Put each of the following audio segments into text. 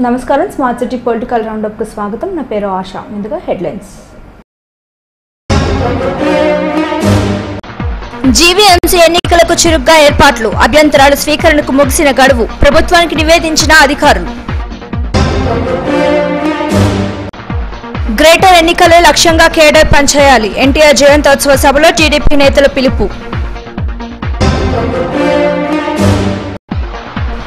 నమస్కారం smart city political రౌండప్కు స్వాగతం. నా పేరు ఆశ. ముందుగా హెడ్లైన్స్. జీవీఎంసీ ఎన్నికలకు చురుగ్గా ఏర్పాట్లు. అభ్యంతరాల స్వీకరణకు ముగిసిన గడువు. ప్రభుత్వానికి నివేదించిన అధికారులు. గ్రేటర్ ఎన్నికలే లక్ష్యంగా కేడర్ పనిచేయాలి. ఎన్టీఆర్ జయంతోత్సవ సభలో టీడీపీ నేతల పిలుపు.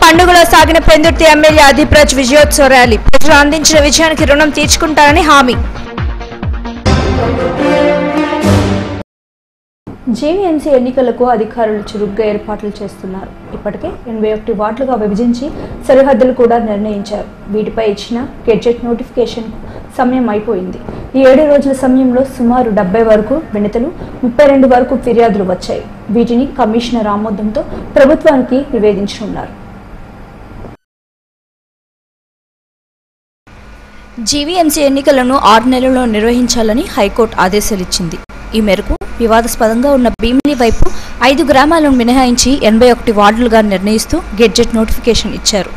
పండుగలో సాగిన పెందుర్తి ఎమ్మెల్యే అధిప్రజ్ విజయోత్సవ ర్యాలీ. ప్రజలు అందించిన విజయానికి రుణం తీర్చుకుంటారని హామీ. జేవీఎంసీ ఎన్నికలకు అధికారులు చురుగ్గా ఏర్పాట్లు చేస్తున్నారు. ఇప్పటికే ఎనభై ఒకటి వార్డులుగా విభజించి సరిహద్దులు కూడా నిర్ణయించారు. వీటిపై ఇచ్చిన గెడ్జెట్ నోటిఫికేషన్ సమయం అయిపోయింది. ఈ ఏడు రోజుల సమయంలో సుమారు డెబ్బై వరకు వినతులు ముప్పై రెండు వరకు ఫిర్యాదులు వచ్చాయి. వీటిని కమిషనర్ ఆమోదంతో ప్రభుత్వానికి నివేదించనున్నారు. జీవీఎంసీ ఎన్నికలను ఆరు నెలల్లో నిర్వహించాలని హైకోర్టు ఆదేశాలిచ్చింది. ఈ మేరకు వివాదాస్పదంగా ఉన్న భీమిలి వైపు ఐదు గ్రామాలను మినహాయించి ఎనభై ఒకటి వార్డులుగా నిర్ణయిస్తూ గెడ్జెట్ నోటిఫికేషన్ ఇచ్చారు.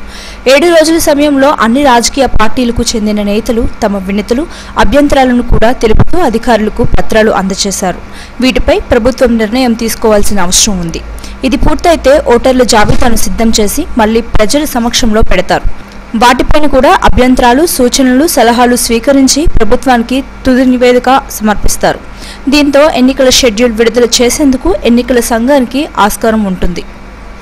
ఏడు రోజుల సమయంలో అన్ని రాజకీయ పార్టీలకు చెందిన నేతలు తమ వినతులు అభ్యంతరాలను కూడా తెలుపుతూ అధికారులకు పత్రాలు అందజేశారు. వీటిపై ప్రభుత్వం నిర్ణయం తీసుకోవాల్సిన అవసరం ఉంది. ఇది పూర్తయితే ఓటర్ల జాబితాను సిద్ధం చేసి మళ్ళీ ప్రజల సమక్షంలో పెడతారు. వాటిపైన కూడా అభ్యంతరాలు సూచనలు సలహాలు స్వీకరించి ప్రభుత్వానికి తుది నివేదిక సమర్పిస్తారు. దీంతో ఎన్నికల షెడ్యూల్ విడుదల చేసేందుకు ఎన్నికల సంఘానికి ఆస్కారం ఉంటుంది.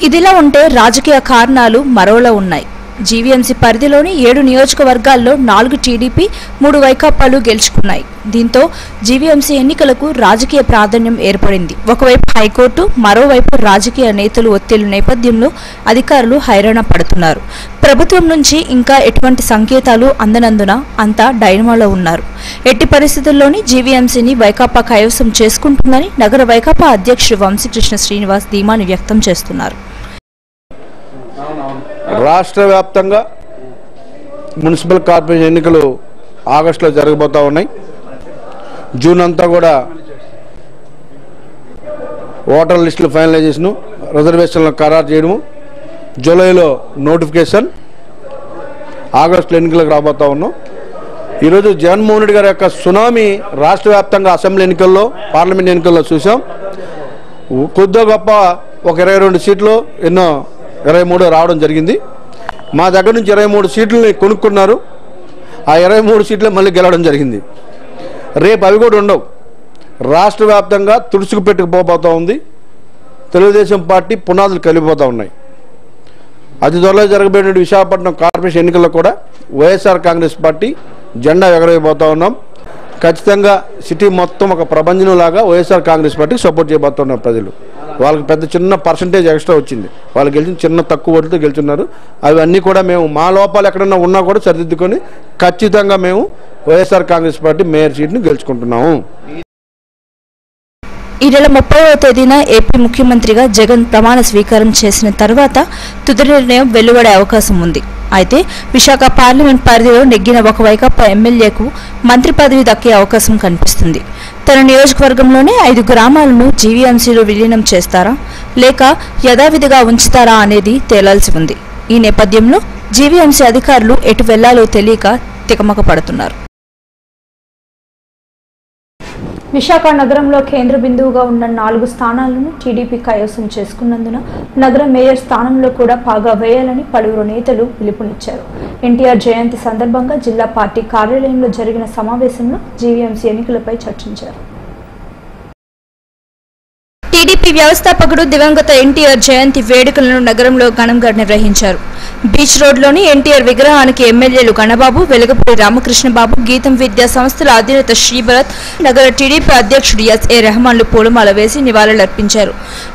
ఇదిలా ఉంటే రాజకీయ కారణాలు మరోలా ఉన్నాయి. జీవీఎంసీ పరిధిలోని ఏడు నియోజకవర్గాల్లో నాలుగు టీడీపీ మూడు వైకాపాలు గెలుచుకున్నాయి. దీంతో జీవీఎంసీ ఎన్నికలకు రాజకీయ ప్రాధాన్యం ఏర్పడింది. ఒకవైపు హైకోర్టు మరోవైపు రాజకీయ నేతలు ఒత్తిళ్ళ నేపథ్యంలో అధికారులు హైరాణ పడుతున్నారు. ప్రభుత్వం నుంచి ఇంకా ఎటువంటి సంకేతాలు అందనందున అంతా డైనమాలో ఉన్నారు. ఎట్టి పరిస్థితుల్లోని జీవీఎంసీని వైకాపా కైవసం చేసుకుంటుందని నగర వైకాపా అధ్యక్షుడు వంశీకృష్ణ శ్రీనివాస్ ధీమాని వ్యక్తం చేస్తున్నారు. రాష్ట్ర వ్యాప్తంగా మున్సిపల్ కార్పొరేషన్ ఎన్నికలు ఆగస్టులో జరగబోతూ ఉన్నాయి. జూన్ అంతా కూడా ఓటర్ లిస్టులు ఫైనలైజేషను రిజర్వేషన్లు ఖరారు చేయడము జూలైలో నోటిఫికేషన్ ఆగస్టులో ఎన్నికలకు రాబోతా ఉన్నాం. ఈరోజు జగన్మోహన్ రెడ్డి గారి యొక్క సునామీ రాష్ట్ర వ్యాప్తంగా అసెంబ్లీ ఎన్నికల్లో పార్లమెంట్ ఎన్నికల్లో చూసాం కొద్దిగా గొప్ప ఒక ఇరవై రెండు సీట్లు ఎన్నో ఇరవై మూడు రావడం జరిగింది. మా దగ్గర నుంచి ఇరవై మూడు సీట్లని కొనుక్కున్నారు. ఆ ఇరవై మూడు సీట్లే మళ్ళీ గెలవడం జరిగింది. రేపు అవి కూడా ఉండవు. రాష్ట్ర వ్యాప్తంగా తుడుచుకు పెట్టుకుపోబోతూ ఉంది. తెలుగుదేశం పార్టీ పునాదులు కలిగిపోతూ ఉన్నాయి. అతి త్వరలో జరగబోయే విశాఖపట్నం కార్పొరేషన్ ఎన్నికల్లో కూడా వైఎస్ఆర్ కాంగ్రెస్ పార్టీ జెండా ఎగరవేయబోతా ఉన్నాం. ఖచ్చితంగా సిటీ మొత్తం ఒక ప్రభంజనం లాగా వైఎస్ఆర్ కాంగ్రెస్ పార్టీకి సపోర్ట్ చేయబోతున్నారు ప్రజలు. వాళ్ళకి పెద్ద చిన్న పర్సంటేజ్ ఎక్స్ట్రా వచ్చింది. వాళ్ళు గెలిచిన చిన్న తక్కువ ఓట్లతో గెలుచున్నారు. అవన్నీ కూడా మేము మా లోపాలు ఎక్కడన్నా ఉన్నా కూడా సరిదిద్దుకొని ఖచ్చితంగా మేము వైఎస్ఆర్ కాంగ్రెస్ పార్టీ మేయర్ సీట్ని గెలుచుకుంటున్నాము. ఈ నెల ముప్పైవ తేదీన ఏపీ ముఖ్యమంత్రిగా జగన్ ప్రమాణ స్వీకారం చేసిన తర్వాత తుది నిర్ణయం వెలువడే అవకాశం ఉంది. అయితే విశాఖ పార్లమెంట్ పరిధిలో నెగ్గిన ఒక వైకాపా ఎమ్మెల్యేకు మంత్రి పదవి దక్కే అవకాశం కనిపిస్తుంది. తన నియోజకవర్గంలోనే ఐదు గ్రామాలను జీవీఎంసీలో విలీనం చేస్తారా? లేక యథావిధిగా ఉంచుతారా అనేది తేలాల్సి ఉంది. ఈ నేపథ్యంలో జీవీఎంసీ అధికారులు ఎటు వెళ్ళాలో తెలియక తికమక పడుతున్నారు. విశాఖ నగరంలో కేంద్ర బిందువుగా ఉన్న నాలుగు స్థానాలను టీడీపీ కైవసం చేసుకున్నందున నగర మేయర్ స్థానంలో కూడా పాగా వేయాలని పలువురు నేతలు పిలుపునిచ్చారు. ఎన్టీఆర్ జయంతి సందర్భంగా జిల్లా పార్టీ కార్యాలయంలో జరిగిన సమావేశంలో జీవీఎంసీ ఎన్నికలపై చర్చించారు. టీడీపీ వ్యవస్థాపకుడు దివంగత ఎన్టీఆర్ జయంతి వేడుకలను నగరంలో ఘనంగా నిర్వహించారు. బీచ్ రోడ్లోని ఎన్టీఆర్ విగ్రహానికి ఎమ్మెల్యేలు గణబాబు వెలగపూడి రామకృష్ణబాబు గీతం విద్యా సంస్థల అధినేత శ్రీభరత్ నగర టీడీపీ అధ్యక్షుడు ఎస్ఏ రెహమాన్లు పూలమాల వేసి నివాళులర్పించారు.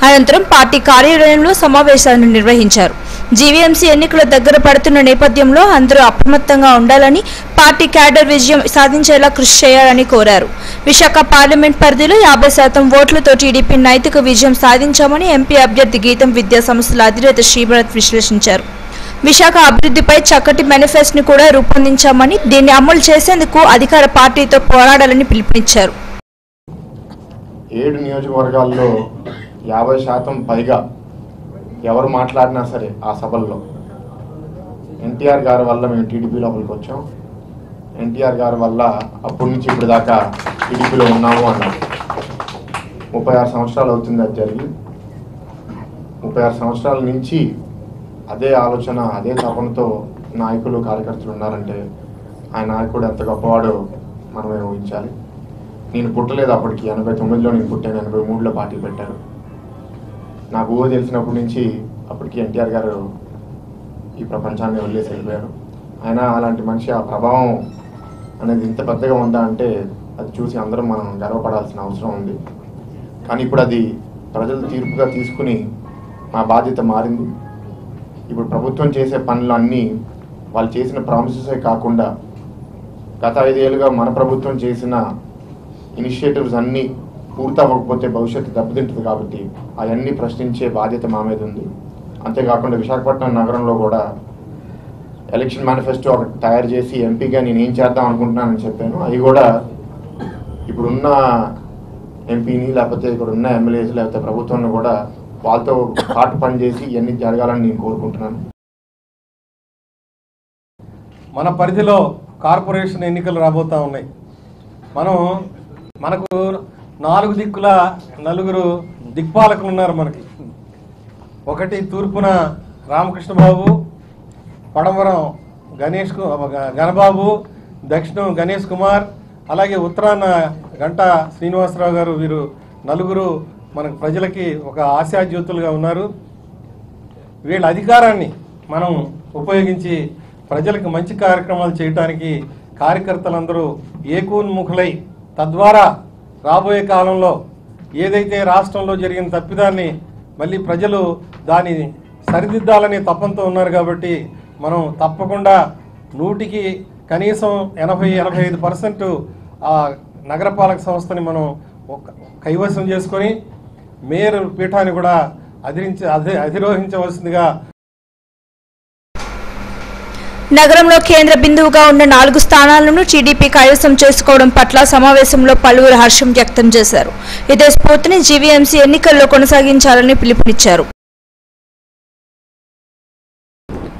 అనంతరం పార్టీ కార్యాలయంలో సమావేశాలను నిర్వహించారు. జీవీఎంసీ ఎన్నికల దగ్గర పడుతున్న నేపథ్యంలో అందరూ అప్రమత్తంగా ఉండాలని పార్టీ క్యాడర్ విజయం సాధించేలా కృషి చేయాలని కోరారు. విశాఖ పార్లమెంట్ పరిధిలో యాభై శాతం ఓట్లతో టీడీపీ నైతిక విజయం సాధించామని ఎంపీ అభ్యర్థి గీతం విద్యా సంస్థల అధినేత శ్రీభరత్ విశ్లేషించారు. విశాఖ అభివృద్ధిపై చక్కటి మేనిఫెస్టోని కూడా రూపొందించామని దీన్ని అమలు చేసేందుకు అధికార పార్టీతో పోరాడాలని పిలుపునిచ్చారు. ఏడు నియోజకవర్గాల్లో యాభై శాతం పైగా ఎవరు మాట్లాడినా సరే ఆ సభల్లో. ఎన్టీఆర్ గారి వల్ల మేము టీడీపీ లోపలికి వచ్చాం. ఎన్టీఆర్ గారి వల్ల అప్పటి నుంచి ఇప్పుడు దాకా టీడీపీలో ఉన్నాము అన్నారు. ముప్పై ఆరు సంవత్సరాలు అవుతుంది అది జరిగి ముప్పై ఆరు సంవత్సరాల నుంచి అదే ఆలోచన అదే తపనతో నాయకులు కార్యకర్తలు ఉన్నారంటే ఆ నాయకుడు ఎంత గొప్పవాడో మనమే ఊహించాలి. నేను పుట్టలేదు అప్పటికి. ఎనభై తొమ్మిదిలో నేను పుట్టాను. ఎనభై మూడులో పార్టీ పెట్టారు. నాకు ఊహ తెలిసినప్పటి నుంచి అప్పటికి ఎన్టీఆర్ గారు ఈ ప్రపంచాన్ని వదిలేసి వెళ్ళిపోయారు. ఆయన అలాంటి మనిషి ఆ ప్రభావం అనేది ఇంత పెద్దగా ఉందా అంటే అది చూసి అందరం మనం గర్వపడాల్సిన అవసరం ఉంది. కానీ ఇప్పుడు అది ప్రజలు తీర్పుగా తీసుకుని మా బాధ్యత మారింది. ఇప్పుడు ప్రభుత్వం చేసే పనులు అన్నీ వాళ్ళు చేసిన ప్రామిసెసే కాకుండా గత ఐదేళ్ళుగా మన ప్రభుత్వం చేసిన ఇనిషియేటివ్స్ అన్నీ పూర్తి అవ్వకపోతే భవిష్యత్తు దెబ్బతింటుంది కాబట్టి అవన్నీ ప్రశ్నించే బాధ్యత మా మీద ఉంది. అంతేకాకుండా విశాఖపట్నం నగరంలో కూడా ఎలక్షన్ మేనిఫెస్టో ఒకటి తయారు చేసి ఎంపీగా నేను ఏం చేద్దాం అనుకుంటున్నానని చెప్పాను. అవి కూడా ఇప్పుడున్న ఎంపీని లేకపోతే ఇక్కడ ఉన్న ఎమ్మెల్యేస్ లేకపోతే ప్రభుత్వాన్ని కూడా వాళ్ళతో పాటు పనిచేసి ఇవన్నీ జరగాలని నేను కోరుకుంటున్నాను. మన పరిధిలో కార్పొరేషన్ ఎన్నికలు రాబోతా ఉన్నాయి. మనం మనకు నాలుగు దిక్కుల నలుగురు దిక్పాలకులు ఉన్నారు మనకి. ఒకటి తూర్పున రామకృష్ణ బాబు పడమరం గణేష్ కు- గణబాబు దక్షిణం గణేష్ కుమార్ అలాగే ఉత్తరాన గంట శ్రీనివాసరావు గారు వీరు నలుగురు మనకు ప్రజలకి ఒక ఆశాజ్యోతులుగా ఉన్నారు. వీళ్ళ అధికారాన్ని మనం ఉపయోగించి ప్రజలకు మంచి కార్యక్రమాలు చేయటానికి కార్యకర్తలందరూ ఏకోన్ముఖులై తద్వారా రాబోయే కాలంలో ఏదైతే రాష్ట్రంలో జరిగిన తప్పిదాన్ని మళ్ళీ ప్రజలు దాని సరిదిద్దాలనే తపంతో ఉన్నారు కాబట్టి మనం తప్పకుండా నూటికి కనీసం ఎనభై ఎనభై ఐదు పర్సెంట్ ఆ నగరపాలక సంస్థని మనం ఒక- కైవసం చేసుకొని మేయర్ పీఠాన్ని కూడా అధిరించి అధి అధిరోహించవలసిందిగా నగరంలో కేంద్ర బిందువుగా ఉన్న నాలుగు స్థానాలను టీడీపీ కైవసం చేసుకోవడం పట్ల సమావేశంలో పలువురు హర్షం వ్యక్తం చేశారు. ఇదే స్ఫూర్తిని జీవీఎంసీ ఎన్నికల్లో కొనసాగించాలని పిలుపునిచ్చారు.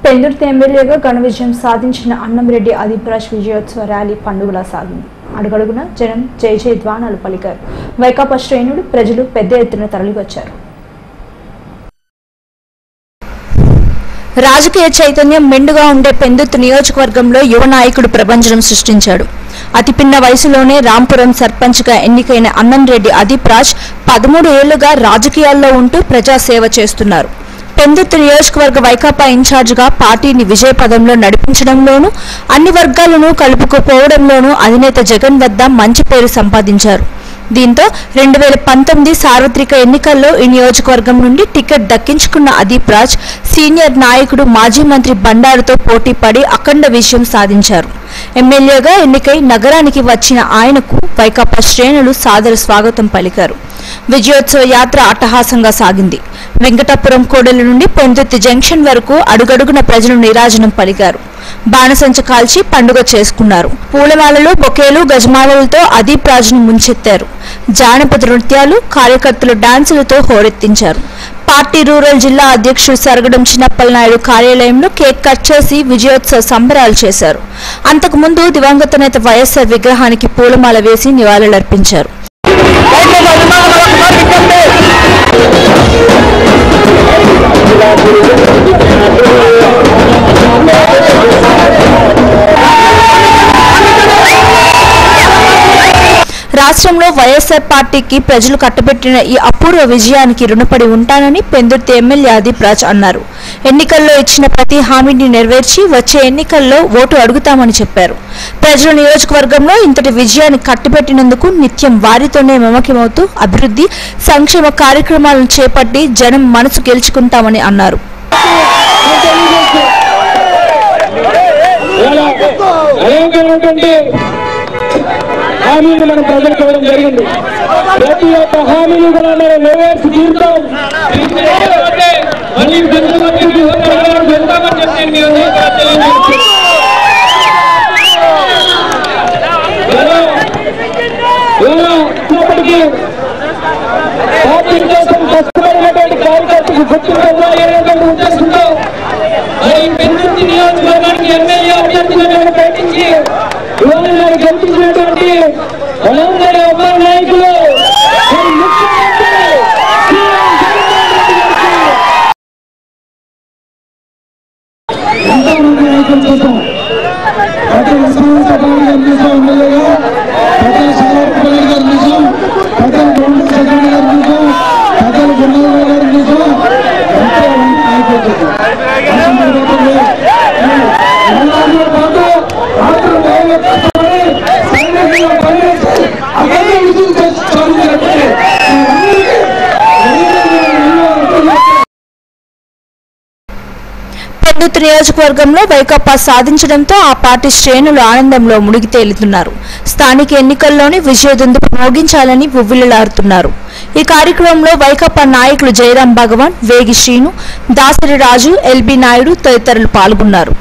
పెందుర్తి ఎమ్మెల్యేగా ఘన విజయం సాధించిన అన్నంరెడ్డి ఆదిప్రాజ్ విజయోత్సవ ర్యాలీ పండుగలా సాగింది. అడుగడుగున జనం జయ జై ధ్వానాలు పలికారు. వైకాపా శ్రేణులు ప్రజలు పెద్ద ఎత్తున తరలివచ్చారు. రాజకీయ చైతన్యం మెండుగా ఉండే పెందుతు నియోజకవర్గంలో యువ నాయకుడు ప్రభంజనం సృష్టించాడు. అతిపిన్న వయసులోనే రాంపురం సర్పంచ్గా ఎన్నికైన అన్నంరెడ్డి అదీప్ రాజ్ పదమూడు ఏళ్ళుగా రాజకీయాల్లో ఉంటూ ప్రజాసేవ చేస్తున్నారు. పెందుర్తి నియోజకవర్గ వైకాపా ఇన్ఛార్జిగా పార్టీని విజయపదంలో నడిపించడంలోనూ అన్ని వర్గాలను కలుపుకుపోవడంలోనూ అధినేత జగన్ వద్ద మంచి పేరు సంపాదించారు. దీంతో రెండు వేల పంతొమ్మిది సార్వత్రిక ఎన్నికల్లో ఈ నియోజకవర్గం నుండి టికెట్ దక్కించుకున్న అదీప్ రాజ్ సీనియర్ నాయకుడు మాజీ మంత్రి బండారుతో పోటీ పడి అఖండ విజయం సాధించారు. ఎమ్మెల్యేగా ఎన్నికై నగరానికి వచ్చిన ఆయనకు వైకాపా శ్రేణులు సాదర స్వాగతం పలికారు. విజయోత్సవ యాత్ర అట్టహాసంగా సాగింది. వెంకటాపురం కోడలి నుండి పెందుర్తి జంక్షన్ వరకు అడుగడుగున ప్రజలు నీరాజనం పలికారు. బాణసంచ కాల్చి పండుగ చేసుకున్నారు. పూలమాలలు బొకేలు గజమాలలతో అదీప్ రాజును ముంచెత్తారు. జానపద నృత్యాలు కార్యకర్తలు డాన్సులతో హోరెత్తించారు. పార్టీ రూరల్ జిల్లా అధ్యక్షుడు సరగడం చిన్నప్పలనాయుడు కార్యాలయంలో కేక్ కట్ చేసి విజయోత్సవ సంబరాలు చేశారు. అంతకుముందు దివంగత నేత వైఎస్ఆర్ విగ్రహానికి పూలమాల వేసి నివాళులర్పించారు. రాష్ట్రంలో వైఎస్ఆర్ పార్టీకి ప్రజలు కట్టబెట్టిన ఈ అపూర్వ విజయానికి రుణపడి ఉంటానని పెందుర్తి ఎమ్మెల్యే ఆదిప్ రాజ్ అన్నారు. ఎన్నికల్లో ఇచ్చిన ప్రతి హామీని నెరవేర్చి వచ్చే ఎన్నికల్లో ఓటు అడుగుతామని చెప్పారు. ప్రజల నియోజకవర్గంలో ఇంతటి విజయాన్ని కట్టబెట్టినందుకు నిత్యం వారితోనే మమకిమవుతూ అభివృద్ధి సంక్షేమ కార్యక్రమాలను చేపట్టి జనం మనసు గెలుచుకుంటామని అన్నారు. హామీలు మనం ప్రజలకు ఇవ్వడం జరిగింది. ప్రతి ఒక్క హామీని కూడా మనం నెరవేర్చి తీరుతాం. మళ్ళీ పార్టీ కోసం కష్టపడినటువంటి కార్యకర్తకు గుర్తింపుగా ఉద్దేశంతో నియోజకవర్గానికి ఎమ్మెల్యే అభ్యర్థిగా ప్రకటించి గెలిపించినటువంటి మనందరి అమ్మ నాయకులు మరి ముఖ్యమంత్రి సీఎం జగన్మోహన్ రెడ్డి గారికి ఎంతో మంది నాయకులు చూసాం ప్రజల శ్రీనివాస రెడ్డి గారిని చూసాం ఎమ్మెల్యేగా ప్రజల శివరాత్రి గారిని చూసాం ప్రజల గౌండ సెకండ్ గారిని చూసాం ప్రజల గుండెల గారిని చూసాం ఎంతో మంది నాయకులు చూసాం ఆ సందర్భంలో అందరితో పాటు రాత్రి వేళ కష్టపడి సైనికులు పనిచేసి అదే విజయం చేసి సాధించినటువంటి పెద్దుతు నియోజకవర్గంలో వైకాపా సాధించడంతో ఆ పార్టీ శ్రేణులు ఆనందంలో మునిగి తేలుతున్నారు. స్థానిక ఎన్నికల్లోనే విజయదుందు మోగించాలని ఉవ్విళ్ళలాడుతున్నారు ఈ కార్యక్రమంలో వైకాపా నాయకులు జయరాం భగవాన్ వేగి శ్రీను దాసరి రాజు ఎల్బి నాయుడు తదితరులు పాల్గొన్నారు.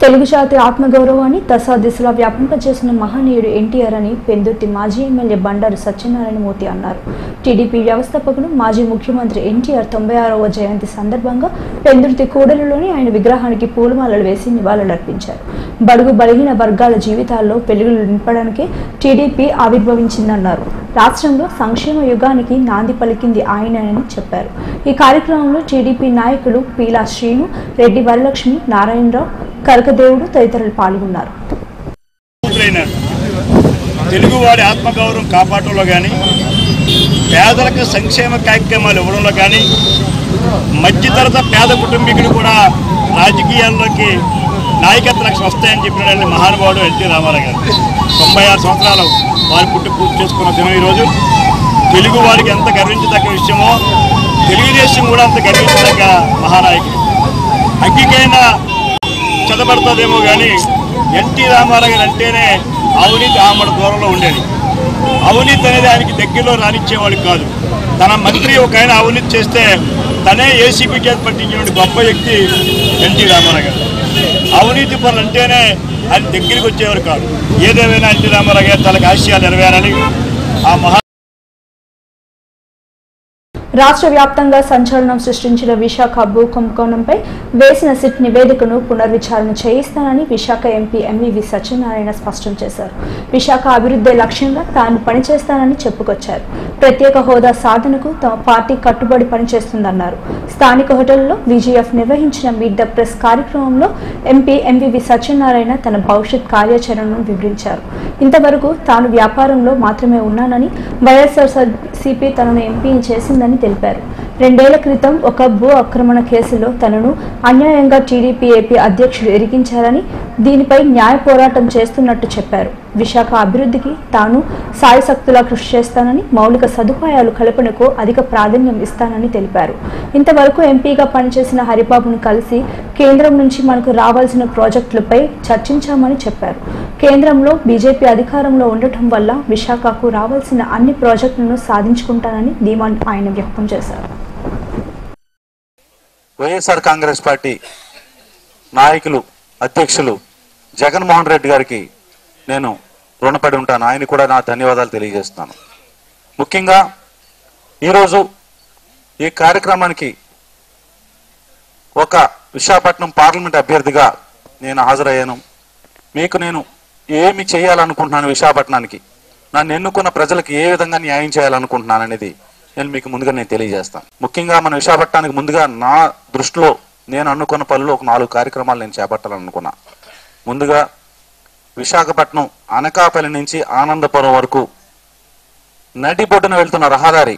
తెలుగు జాతి ఆత్మగౌరవాన్ని దశా దిశలా వ్యాపింపజేసిన మహనీయుడు ఎన్టీఆర్ అని పెందుర్తి మాజీ ఎమ్మెల్యే బండారు సత్యనారాయణమూర్తి అన్నారు. టీడీపీ వ్యవస్థాపకుడు మాజీ ముఖ్యమంత్రి ఎన్టీఆర్ తొంభై ఆరవ జయంతి సందర్భంగా పెందుర్తి కూడలిలోని ఆయన విగ్రహానికి పూలమాలలు వేసి నివాళులర్పించారు. బడుగు బలిగిన వర్గాల జీవితాల్లో వెలుగులు నింపడానికి టీడీపీ ఆవిర్భవించిందన్నారు. రాష్ట్రంలో సంక్షేమ యుగానికి నాంది పలికింది ఆయనని చెప్పారు. ఈ కార్యక్రమంలో టీడీపీ నాయకులు పీలా శ్రీను రెడ్డి వరలక్ష్మి నారాయణరావు కరకదేవుడు తదితరులు పాల్గొన్నారు. తెలుగువాడి ఆత్మగౌరవం కాపాడటంలో కానీ పేదలకు సంక్షేమ కార్యక్రమాలు ఇవ్వడంలో కానీ మధ్యతరగతి పేద కుటుంబీకులు కూడా రాజకీయాల్లోకి నాయకత్వ లక్ష్యం వస్తాయని చెప్పిన మహానుభావుడు ఎన్టీ రామారావు గారు. తొంభై ఆరు సంవత్సరాలు వారి పుట్టి పూర్తి చేసుకున్న దినం ఈరోజు. తెలుగు వారికి ఎంత గర్వించదగ్గ విషయమో తెలుగుదేశం కూడా అంత గర్వించదగ్గ మహానాయకుడు. అంకికైన చదబడుతుందేమో కానీ ఎన్టీ రామారావు గారు అంటేనే అవినీతి ఆమడ దూరంలో ఉండేది. అవినీతి అనేది ఆయనకి దగ్గరలో రానిచ్చేవాడు కాదు. తన మంత్రి ఒక ఆయన అవినీతి చేస్తే తనే ఏసీపీ చేతి పట్టించిన గొప్ప వ్యక్తి ఎన్టీ రామారావు గారు. అవినీతి పనులు అంటేనే ఆయన దగ్గరికి వచ్చేవారు కాదు. ఏదేమైనా ఎన్టీ రామారావు గారు తనకు ఆశయాలు నెరవేరాలని ఆ మహా రాష్ట్ర వ్యాప్తంగా సంచలనం సృష్టించిన విశాఖ భూకుంభకోణంపై వేసిన సిట్ నివేదికను పునర్విచారణ చేయిస్తానని విశాఖ ఎంపీ ఎంవివి సత్యనారాయణ స్పష్టం చేశారు. విశాఖ అభివృద్ధి లక్ష్యంగా తాను పనిచేస్తానని చెప్పుకొచ్చారు. ప్రత్యేక హోదా సాధనకు తమ పార్టీ కట్టుబడి పనిచేస్తుందన్నారు. స్థానిక హోటల్లో విజిఎఫ్ నిర్వహించిన మీట్ ద ప్రెస్ కార్యక్రమంలో ఎంపీ ఎంవివి సత్యనారాయణ తన భవిష్యత్ కార్యాచరణను వివరించారు. ఇంతవరకు తాను వ్యాపారంలో మాత్రమే ఉన్నానని వైఎస్ఆర్సీపీ తనను ఎంపీ చేసిందని తెలిపారు రెండేళ్ళ క్రితం ఒక భూ ఆక్రమణ కేసులో తనను అన్యాయంగా టీడీపీ ఏపీ అధ్యక్షుడు ఎరిగించారని దీనిపై న్యాయ పోరాటం చేస్తున్నట్టు చెప్పారు. విశాఖ అభివృద్ధికి తాను సాయశక్తులా కృషి చేస్తానని మౌలిక సదుపాయాలు కల్పనకు అధిక ప్రాధాన్యం ఇస్తానని తెలిపారు. ఇంతవరకు ఎంపీగా పనిచేసిన హరిబాబును కలిసి కేంద్రం నుంచి మనకు రావాల్సిన ప్రాజెక్టులపై చర్చించామని చెప్పారు. కేంద్రంలో బీజేపీ అధికారంలో ఉండటం వల్ల విశాఖకు రావాల్సిన అన్ని ప్రాజెక్టులను సాధించుకుంటానని ధీమా ఆయన వ్యక్తం చేశారు. వైఎస్ఆర్ కాంగ్రెస్ పార్టీ నాయకులు అధ్యక్షులు జగన్మోహన్ రెడ్డి గారికి నేను రుణపడి ఉంటాను. ఆయన కూడా నా ధన్యవాదాలు తెలియజేస్తున్నాను. ముఖ్యంగా ఈరోజు ఈ కార్యక్రమానికి ఒక విశాఖపట్నం పార్లమెంట్ అభ్యర్థిగా నేను హాజరయ్యాను. మీకు నేను ఏమి చేయాలనుకుంటున్నాను విశాఖపట్నానికి? నన్ను ఎన్నుకున్న ప్రజలకు ఏ విధంగా న్యాయం చేయాలనుకుంటున్నాను అనేది నేను మీకు ముందుగా నేను తెలియజేస్తాను. ముఖ్యంగా మన విశాఖపట్నానికి ముందుగా నా దృష్టిలో నేను అనుకున్న పనులు ఒక నాలుగు కార్యక్రమాలు నేను చేపట్టాలనుకున్నా. ముందుగా విశాఖపట్నం అనకాపల్లి నుంచి ఆనందపురం వరకు నడిబొడ్డున వెళ్తున్న రహదారి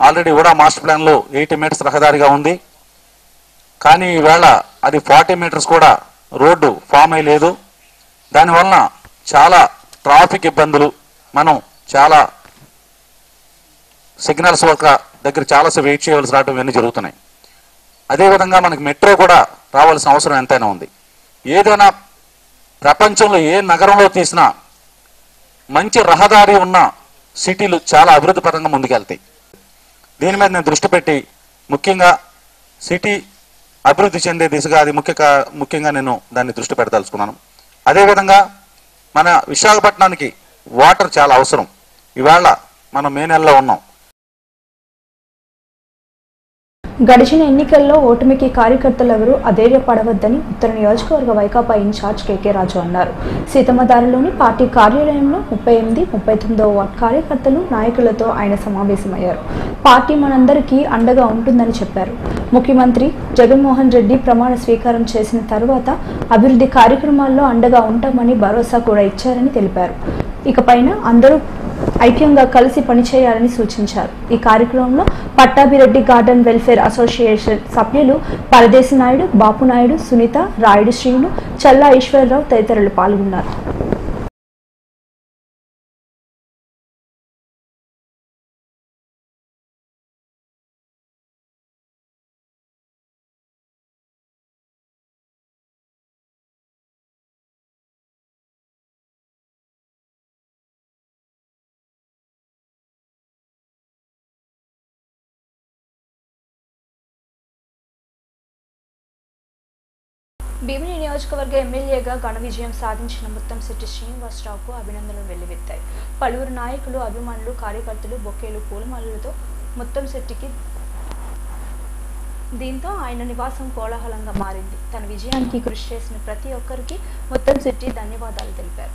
ఆల్రెడీ కూడా మాస్టర్ ప్లాన్లో ఎయిటీ మీటర్స్ రహదారిగా ఉంది. కానీ ఈవేళ అది ఫార్టీ మీటర్స్ కూడా రోడ్డు ఫామ్ అయ్యలేదు దానివలన చాలా ట్రాఫిక్ ఇబ్బందులు మనం చాలా సిగ్నల్స్ ఒక దగ్గర చాలాసేపు వెయిట్ చేయవలసి రావడం ఇవన్నీ జరుగుతున్నాయి. అదేవిధంగా మనకి మెట్రో కూడా రావాల్సిన అవసరం ఎంతైనా ఉంది. ఏదైనా ప్రపంచంలో ఏ నగరంలో తీసినా మంచి రహదారి ఉన్న సిటీలు చాలా అభివృద్ధి పరంగా ముందుకెళ్తాయి. దీని మీద నేను దృష్టి పెట్టి ముఖ్యంగా సిటీ అభివృద్ధి చెందే దిశగా అది ముఖ్య ముఖ్యంగా నేను దాన్ని దృష్టి పెడదలుచుకున్నాను. అదేవిధంగా మన విశాఖపట్నానికి వాటర్ చాలా అవసరం. ఇవాళ మనం మే నెలలో ఉన్నాం. గడిచిన ఎన్నికల్లో ఓటమికి కార్యకర్తలెవరూ అధైర్యపడవద్దని ఉత్తర నియోజకవర్గ వైకాపా ఇన్ఛార్జ్ కేకే రాజు అన్నారు. సీతమ్మదారిలోని పార్టీ కార్యాలయంలో ముప్పై ఎనిమిది ముప్పై తొమ్మిదవ వార్డు కార్యకర్తలు నాయకులతో ఆయన సమావేశమయ్యారు. పార్టీ మనందరికీ అండగా ఉంటుందని చెప్పారు. ముఖ్యమంత్రి జగన్మోహన్ రెడ్డి ప్రమాణ స్వీకారం చేసిన తర్వాత అభివృద్ధి కార్యక్రమాల్లో అండగా ఉంటామని భరోసా కూడా ఇచ్చారని తెలిపారు. ఇకపైన అందరూ ఐక్యంగా కలిసి పనిచేయాలని సూచించారు. ఈ కార్యక్రమంలో పట్టాభిరెడ్డి గార్డెన్ వెల్ఫేర్ అసోసియేషన్ సభ్యులు పరదేశి నాయుడు బాపు నాయుడు సునీత రాయుడు శ్రీను చల్లా ఈశ్వరరావు తదితరులు పాల్గొన్నారు. భీమిని నియోజకవర్గ ఎమ్మెల్యేగా ఘన విజయం సాధించిన ముత్తంశెట్టి శ్రీనివాసరావుకు అభినందనలు వెల్లువెత్తాయి. పలువురు నాయకులు అభిమానులు కార్యకర్తలు బొకేలు పూలమాలలతో ముత్తంశెట్టికి దీంతో ఆయన నివాసం కోలాహలంగా మారింది. తన విజయానికి కృషి చేసిన ప్రతి ఒక్కరికి ముత్తంశెట్టి ధన్యవాదాలు తెలిపారు.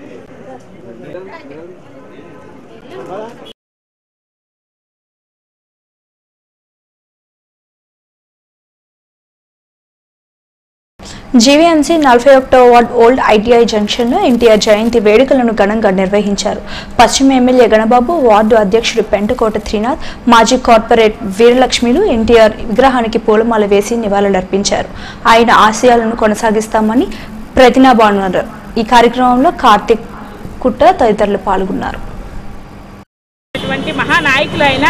జీవీఎంసీ నలభై ఒకటో వార్డ్ ఓల్డ్ ఐటీఐ జంక్షన్లో ఎన్టీఆర్ జయంతి వేడుకలను ఘనంగా నిర్వహించారు. పశ్చిమ ఎమ్మెల్యే గణబాబు వార్డు అధ్యక్షుడు పెంటకోట త్రినాథ్ మాజీ కార్పొరేట్ వీరలక్ష్మిలు ఎన్టీఆర్ విగ్రహానికి పూలమాల వేసి నివాళులర్పించారు. ఆయన ఆశయాలను కొనసాగిస్తామని ప్రతినాభాను ఈ కార్యక్రమంలో కార్తిక్ కుట్ట తదితరులు పాల్గొన్నారు. అటువంటి ఆయన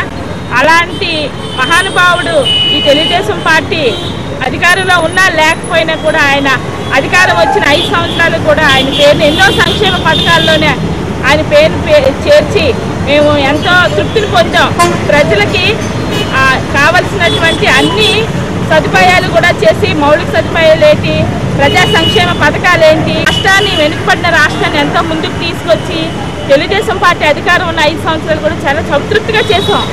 అలాంటి మహానుభావుడు ఈ తెలుగుదేశం పార్టీ అధికారంలో ఉన్నా లేకపోయినా కూడా ఆయన అధికారం వచ్చిన ఐదు సంవత్సరాలు కూడా ఆయన పేరుని ఎన్నో సంక్షేమ పథకాల్లోనే ఆయన పేరు చేర్చి మేము ఎంతో తృప్తిని పొందాం. ప్రజలకి కావలసినటువంటి అన్ని సదుపాయాలు కూడా చేసి మౌలిక సదుపాయాలు ఏంటి ప్రజా సంక్షేమ పథకాలు ఏంటి రాష్ట్రాన్ని వెనుకబడిన రాష్ట్రాన్ని ఎంతో ముందుకు తీసుకొచ్చి తెలుగుదేశం పార్టీ అధికారం ఉన్న ఐదు సంవత్సరాలు కూడా చాలా సంతృప్తిగా చేసాం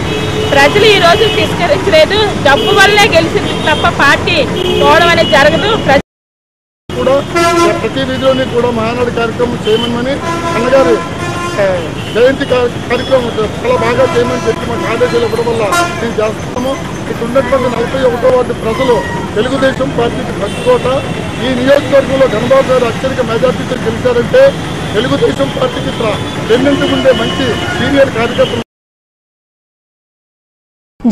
ప్రజలు ఈ రోజు తిరస్కరించలేదు. డబ్బు వల్లే గెలిచింది తప్ప పార్టీ పోవడం అనేది జరగదు. ప్రజలు కూడా ప్రతి వీధిలోని కూడా మహానాడు కార్యక్రమం చేయమని అన్నగారు జయంతి కార్యక్రమం చాలా బాగా చేయమని చెప్పి మాకు ఆదేశాలు ఇవ్వడం వల్ల మేము చేస్తున్నాము ఇక్కడ ఉన్నటువంటి నలభై ఒకటో వార్డు ప్రజలు తెలుగుదేశం పార్టీకి పట్టుకోట ఈ నియోజకవర్గంలో చంద్రబాబు గారు అత్యధిక మెజార్టీతో గెలిచారంటే తెలుగుదేశం పార్టీకి రెండింటి ముందే మంచి సీనియర్ కార్యకర్తలు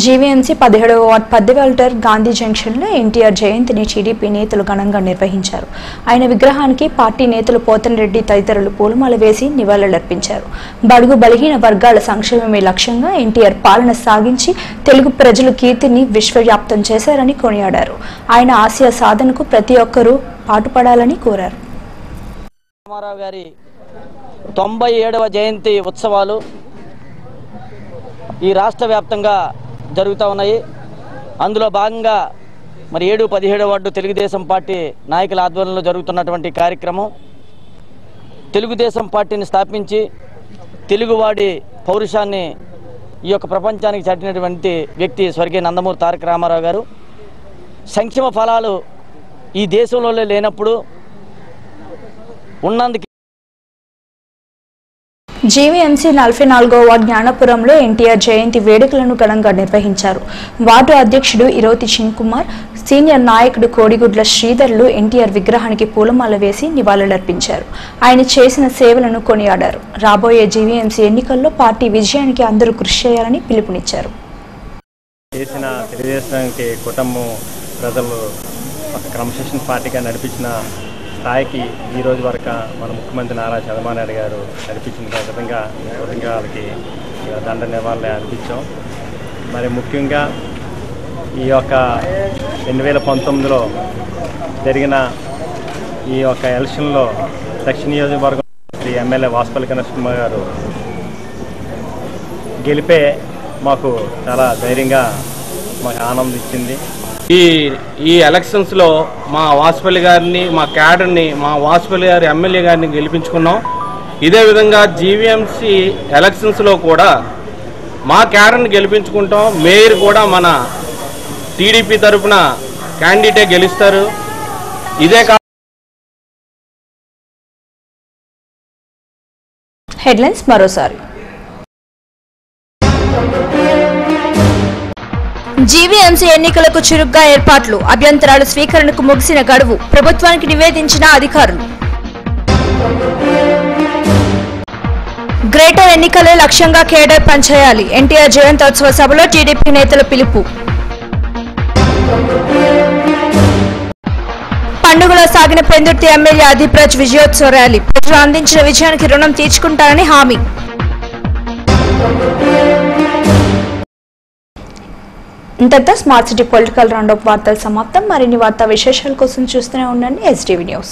జీవీఎంసీ పదిహేడవ వార్డ్ పద్దెవెల్టర్ గాంధీ జంక్షన్లో ఎన్టీఆర్ జయంతిని టీడీపీ నేతలు ఘనంగా నిర్వహించారు. ఆయన విగ్రహానికి పార్టీ నేతలు పోతన్రెడ్డి తదితరులు పూలమాల వేసి నివాళులర్పించారు. బడుగు బలహీన వర్గాల సంక్షేమమే లక్ష్యంగా ఎన్టీఆర్ పాలన సాగించి తెలుగు ప్రజలు కీర్తిని విశ్వవ్యాప్తం చేశారని కొనియాడారు. ఆయన ఆసియా సాధనకు ప్రతి ఒక్కరూ పాటుపడాలని కోరారు. రామారావు గారి తొంభై ఏడవ జయంతి ఉత్సవాలు ఈ రాష్ట్ర వ్యాప్తంగా జరుగుతూ ఉన్నాయి. అందులో భాగంగా మరి ఏడు పదిహేడు వార్డు తెలుగుదేశం పార్టీ నాయకుల ఆధ్వర్యంలో జరుగుతున్నటువంటి కార్యక్రమం. తెలుగుదేశం పార్టీని స్థాపించి తెలుగువాడి పౌరుషాన్ని ఈ యొక్క ప్రపంచానికి చాటినటువంటి వ్యక్తి స్వర్గీయ నందమూరి తారక రామారావు గారు. సంక్షేమ ఫలాలు ఈ దేశంలో లేనప్పుడు ఉన్నందుకు జీవీఎంసీ నలభై నాలుగో వార్డు జ్ఞానపురంలో ఎన్టీఆర్ జయంతి వేడుకలను ఘనంగా నిర్వహించారు. వార్డు అధ్యక్షుడు ఇరోతి కుమార్ సీనియర్ నాయకుడు కోడిగుడ్ల శ్రీధర్లు ఎన్టీఆర్ విగ్రహానికి పూలమాల వేసి నివాళులర్పించారు. ఆయన చేసిన సేవలను కొనియాడారు. రాబోయే జీవీఎంసీ ఎన్నికల్లో పార్టీ విజయానికి అందరూ కృషి చేయాలని పిలుపునిచ్చారు. చేసిన తెలుగుదేశానికి కుటుంబం ప్రజలు క్రమశిక్షణ పార్టీగా నడిపించిన స్థాయికి ఈ రోజు వరకు మన ముఖ్యమంత్రి నారా చంద్రబాబు నాయుడు గారు నడిపించిన విధంగా విధంగా వాళ్ళకి దండ నివాళులు అనిపించాం. మరి ముఖ్యంగా ఈ యొక్క రెండు వేల పంతొమ్మిదిలో జరిగిన ఈ యొక్క ఎలక్షన్లో దక్షిణ నియోజకవర్గం శ్రీ ఎమ్మెల్యే వాసుపల్లి కనశ్మ గారు గెలిపే మాకు చాలా ధైర్యంగా మాకు ఆనందం ఇచ్చింది. ఈ ఈ ఎలక్షన్స్లో మా వాసుపల్లి గారిని మా క్యాడర్ని మా వాసుపల్లి గారి ఎమ్మెల్యే గారిని గెలిపించుకున్నాం. ఇదే విధంగా జీవీఎంసీ ఎలక్షన్స్లో కూడా మా క్యాడర్ని గెలిపించుకుంటాం. మేయర్ కూడా మన టీడీపీ తరఫున క్యాండిడేటే గెలుస్తారు. ఇదే హెడ్లైన్స్ మరోసారి. జీవీఎంసీ ఎన్నికలకు చురుగ్గా ఏర్పాట్లు అభ్యంతరాల స్వీకరణకు ముగిసిన గడువు ప్రభుత్వానికి నివేదించిన అధికారులు. గ్రేటర్ ఎన్నికలే లక్ష్యంగా కేడర్ పనిచేయాలి. ఎన్టీఆర్ జయంతోత్సవ సభలో టీడీపీ నేతల పిలుపు. పండుగలో సాగిన పెందుర్తి ఎమ్మెల్యే అధిప్రజ్ విజయోత్సవ ర్యాలీ. ప్రజలు అందించిన విజయానికి రుణం తీర్చుకుంటారని హామీ. ఇంతటితో స్మార్ట్ సిటీ పొలిటికల్ రౌండప్ వార్తలు సమాప్తం. మరిన్ని వార్తా విశేషాల కోసం చూస్తూనే ఉండండి. STV news